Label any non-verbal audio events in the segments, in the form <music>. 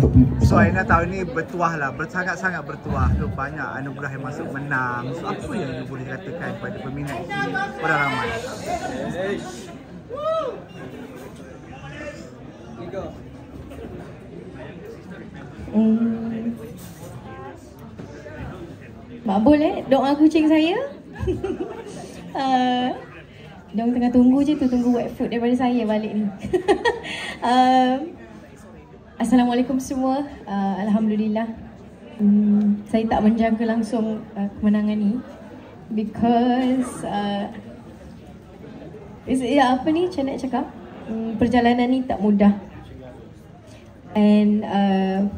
untuk So. Aina tahu ni bertuah lah, sangat-sangat bertuah. So banyak anugerah yang masuk menang. So apa yang you boleh katakan kepada peminat ini? Orang ramai. Hmm. Makbul eh doa kucing saya. <laughs> uh, Diorang tengah tunggu je tu Tunggu wet food daripada saya balik ni <laughs> uh, Assalamualaikum semua. Uh, Alhamdulillah. Hmm, Saya tak menjaga langsung uh, kemenangan ni? Because uh, is, ya, Apa ni nak cakap? Hmm, Perjalanan ni tak mudah. And uh,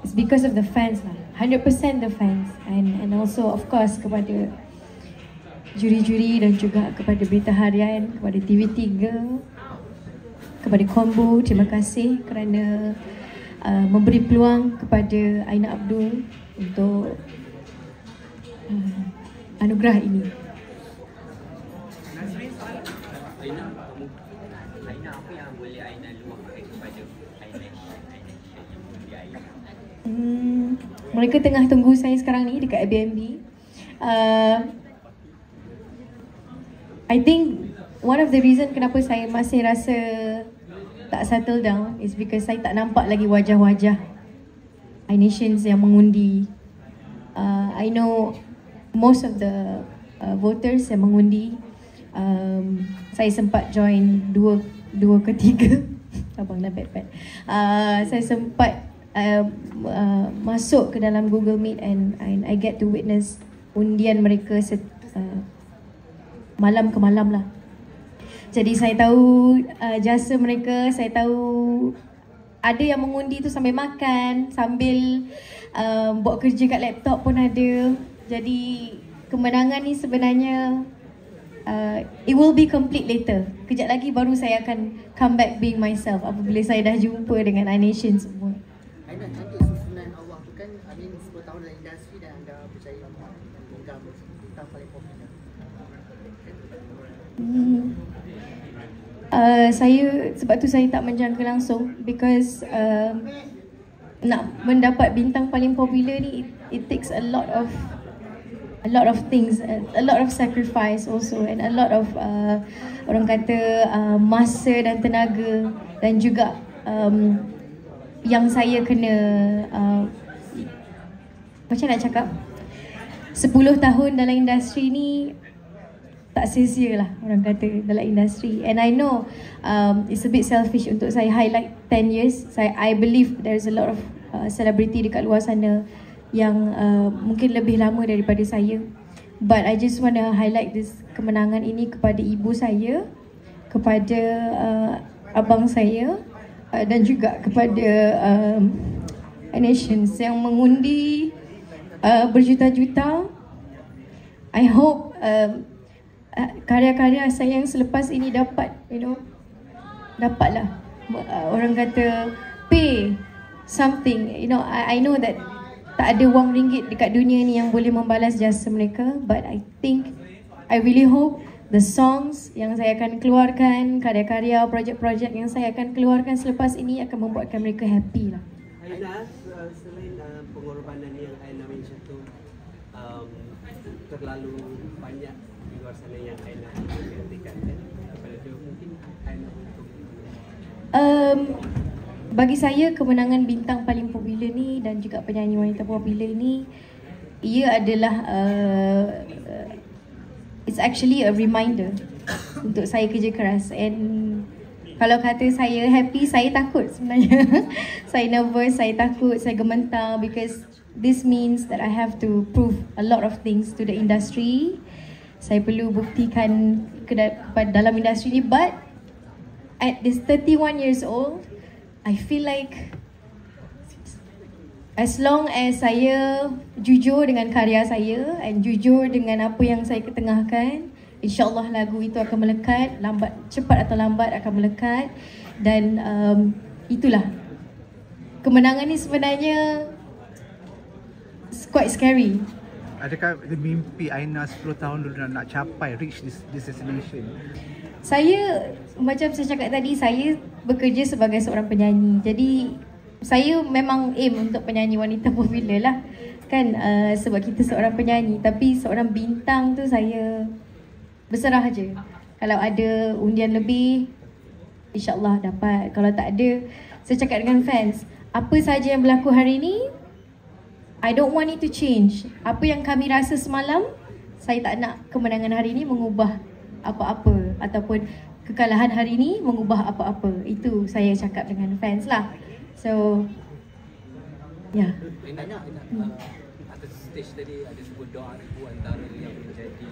It's because of the fans lah. 100% the fans. And and also of course kepada juri-juri dan juga kepada Berita Harian, kepada TV3, kepada Combo, terima kasih kerana uh, memberi peluang kepada Aina Abdul untuk uh, anugerah ini. Hmm, mereka tengah tunggu saya sekarang ni dekat Airbnb. Uh, I think one of the reason kenapa saya masih rasa tak settle down is because saya tak nampak lagi wajah-wajah iNations yang mengundi. Uh, I know most of the uh, voters yang mengundi. Um, saya sempat join dua dua ketiga. <laughs> Abang dah bad-bad. Uh, saya sempat uh, uh, masuk ke dalam Google Meet and, and I get to witness undian mereka set, uh, malam ke malam lah. Jadi saya tahu uh, jasa mereka, saya tahu ada yang mengundi tu sambil makan, sambil uh, buat kerja kat laptop pun ada. Jadi kemenangan ni sebenarnya uh, it will be complete later. Kejap lagi baru saya akan come back being myself apabila saya dah jumpa dengan iNation semua. Aina cantik susunan awak tu kan I mean 10 tahun dalam industri dan anda berjaya memegang bintang paling popular Hmm. Uh, saya sebab tu saya tak menjangka langsung because uh, nak mendapat bintang paling popular ni it, it takes a lot of a lot of things a, a lot of sacrifice also and a lot of uh, orang kata uh, masa dan tenaga dan juga um, yang saya kena uh, macam nak cakap 10 tahun dalam industri ni tak sia-sia lah orang kata dalam industri and I know um, it's a bit selfish untuk saya highlight 10 years. Saya I believe there's a lot of uh, celebrity dekat luar sana yang uh, mungkin lebih lama daripada saya. But I just want to highlight this kemenangan ini kepada ibu saya kepada uh, abang saya uh, dan juga kepada um, nations yang mengundi uh, berjuta-juta. I hope uh, karya-karya saya yang selepas ini dapat you know dapatlah. Uh, orang kata pay something. You know I, I know that tak ada wang ringgit dekat dunia ni yang boleh membalas jasa mereka but I think I really hope the songs yang saya akan keluarkan karya-karya projek-projek yang saya akan keluarkan selepas ini akan membuatkan mereka happy lah. Aina, selain uh, pengorbanan yang Aina mention tu um, terlalu banyak di luar sana yang Aina gantikan kan? Pada tu mungkin Aina untuk Um, bagi saya kemenangan bintang paling popular ni dan juga penyanyi wanita popular ni ia adalah uh, it's actually a reminder untuk saya kerja keras and kalau kata saya happy saya takut sebenarnya <laughs> saya nervous saya takut saya gemetar because this means that I have to prove a lot of things to the industry. Saya perlu buktikan kepada dalam industri ni. But at this 31 years old, I feel like as long as saya jujur dengan karya saya and jujur dengan apa yang saya ketengahkan, insyaAllah lagu itu akan melekat, lambat cepat atau lambat akan melekat. Dan um, itulah. Kemenangan ni sebenarnya quite scary. Adakah ada mimpi Aina 10 tahun dulu nak, nak capai reach this, this destination? Saya macam saya cakap tadi saya bekerja sebagai seorang penyanyi. Jadi saya memang aim untuk penyanyi wanita <laughs> popular lah kan uh, sebab kita seorang penyanyi tapi seorang bintang tu saya berserah je kalau ada undian lebih insyaallah dapat kalau tak ada saya cakap dengan fans apa saja yang berlaku hari ni I don't want it to change. Apa yang kami rasa semalam saya tak nak kemenangan hari ni mengubah apa-apa ataupun kekalahan hari ni mengubah apa-apa. Itu saya cakap dengan fans lah. So Ya. Yeah. Enak, atas stage tadi ada sebut doa ibu antara yang menjadi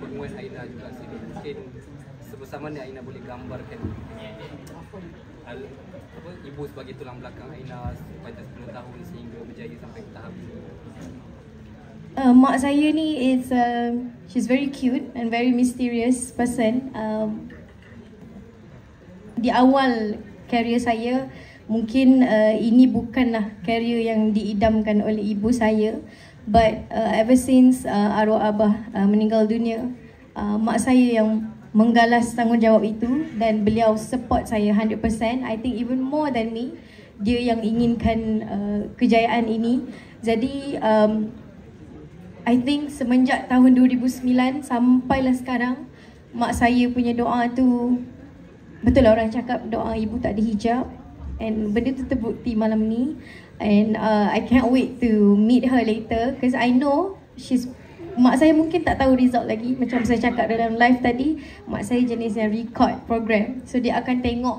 penguat Aina juga sini. Mungkin sebesar mana Aina boleh gambarkan al, apa, ibu sebagai tulang belakang Aina pada 10 tahun sehingga berjaya sampai ke tahap ini. Uh, mak saya ni is uh, she's very cute and very mysterious person. Um, di awal career saya, mungkin uh, ini bukanlah career yang diidamkan oleh ibu saya but uh, ever since uh, arwah abah uh, meninggal dunia uh, mak saya yang menggalas tanggungjawab itu dan beliau support saya 100% I think even more than me dia yang inginkan uh, kejayaan ini. Jadi um, I think semenjak tahun 2009 sampailah sekarang mak saya punya doa tu betul lah orang cakap doa ibu tak ada hijab and benda tu terbukti malam ni. And uh, I can't wait to meet her later. Because I know she's mak saya mungkin tak tahu result lagi. Macam saya cakap dalam live tadi mak saya jenis yang record program. So dia akan tengok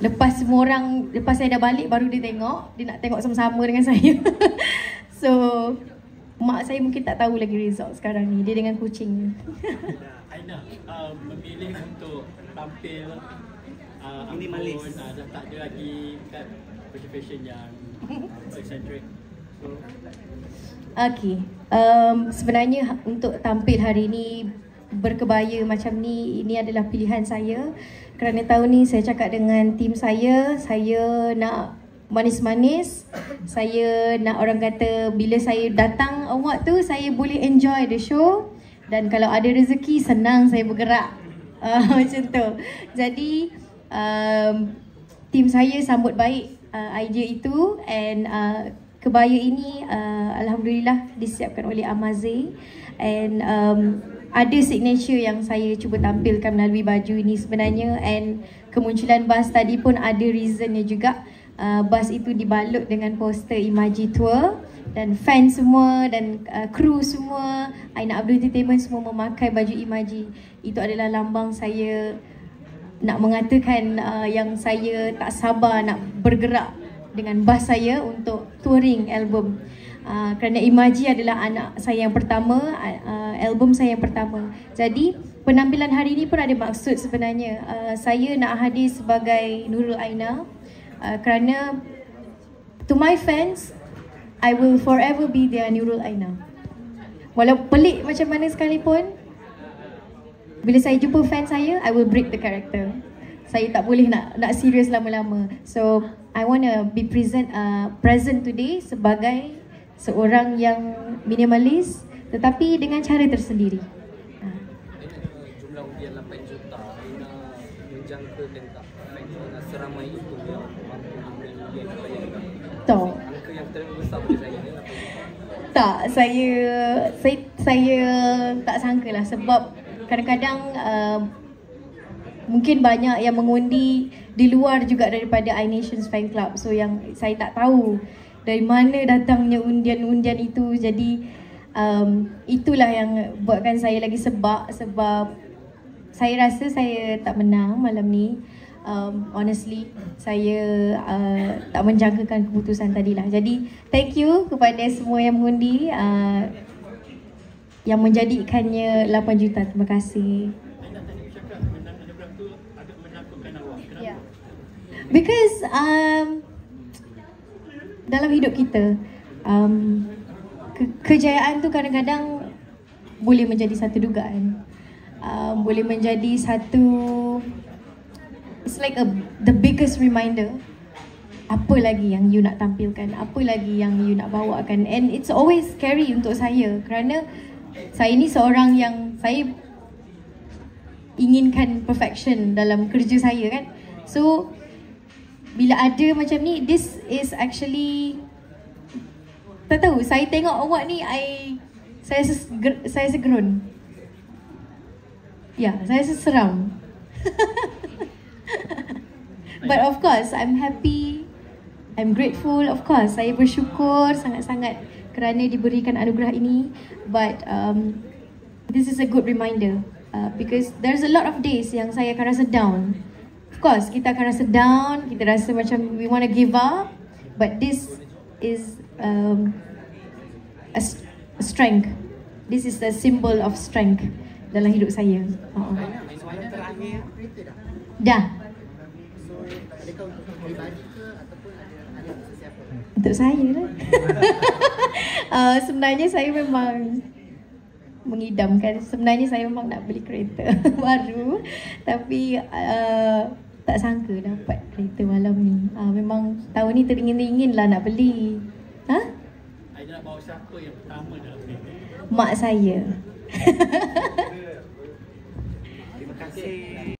lepas semua orang lepas saya dah balik baru dia tengok. Dia nak tengok sama-sama dengan <laughs> saya. So mak saya mungkin tak tahu lagi result sekarang ni. Dia dengan kucing Aina uh, memilih untuk tampil uh, Minimalis. anggun, uh, dah tak ada lagi kan fashion-fashion yang eccentric. So, Okay, um, sebenarnya ha- untuk tampil hari ini berkebaya macam ni, ini adalah pilihan saya. Kerana tahun ni saya cakap dengan tim saya, saya nak manis-manis. Saya nak orang kata bila saya datang award tu, saya boleh enjoy the show. Dan kalau ada rezeki, senang saya bergerak. Uh, <laughs> macam tu. Jadi, um, tim saya sambut baik uh, idea itu. And uh, kebaya ini uh, alhamdulillah disiapkan oleh Amaze. And um, ada signature yang saya cuba tampilkan melalui baju ini sebenarnya. And kemunculan bas tadi pun ada reasonnya juga. Uh, bas itu dibalut dengan poster Imaji Tour dan fans semua dan uh, kru semua Aina Abdul Entertainment semua memakai baju Imaji. Itu adalah lambang saya nak mengatakan uh, yang saya tak sabar nak bergerak dengan bas saya untuk touring album. Uh, kerana Imaji adalah anak saya yang pertama, uh, album saya yang pertama. Jadi penampilan hari ini pun ada maksud sebenarnya. Uh, saya nak hadir sebagai Nurul Aina uh, kerana to my fans, I will forever be their Nurul Aina. Walau pelik macam mana sekalipun, bila saya jumpa fan saya, I will break the character. Saya tak boleh nak nak serius lama-lama. So, I want to be present uh, present today sebagai seorang yang minimalis tetapi dengan cara tersendiri. Uh. Jumlah undian 8 juta. Aina menjangkakan tak Aina seramai itu yang mampu undian undian kebaya Tak. Angka yang terlalu besar pada saya ni 8 juta. Tak, saya saya saya tak sangka lah sebab kadang-kadang uh, mungkin banyak yang mengundi di luar juga daripada iNations Fan Club. So yang saya tak tahu dari mana datangnya undian-undian itu. Jadi um, itulah yang buatkan saya lagi sebab sebab saya rasa saya tak menang malam ni. Um, honestly, saya uh, tak menjangkakan keputusan tadi lah. Jadi, thank you kepada semua yang mengundi uh, yang menjadikannya 8 juta. Terima kasih. Yeah. Because um, dalam hidup kita, um, ke- kejayaan tu kadang-kadang boleh menjadi satu dugaan. Um, boleh menjadi satu It's like a the biggest reminder apa lagi yang you nak tampilkan, apa lagi yang you nak bawakan and it's always scary untuk saya kerana saya ni seorang yang saya inginkan perfection dalam kerja saya kan. So bila ada macam ni this is actually tak tahu saya tengok awak ni I saya ses, ger, saya segerun. Ya saya seseram. <laughs> But of course I'm happy I'm grateful of course. Saya bersyukur sangat-sangat kerana diberikan anugerah ini but um, this is a good reminder uh, because there's a lot of days yang saya akan rasa down of course kita akan rasa down kita rasa macam we want to give up but this is um, a, a strength this is the symbol of strength dalam hidup saya uh-uh. Kereta dah. dah So, adakah untuk peribadi ke ataupun ada ada untuk sesiapa? Untuk saya lah <laughs> uh, Sebenarnya saya memang Mengidamkan Sebenarnya saya memang nak beli kereta <laughs> Baru Tapi uh, Tak sangka dapat kereta malam ni uh, Memang tahun ni teringin-ingin lah nak beli Ha? Aina nak bawa siapa yang pertama dalam kereta? Mak saya Terima kasih. <laughs>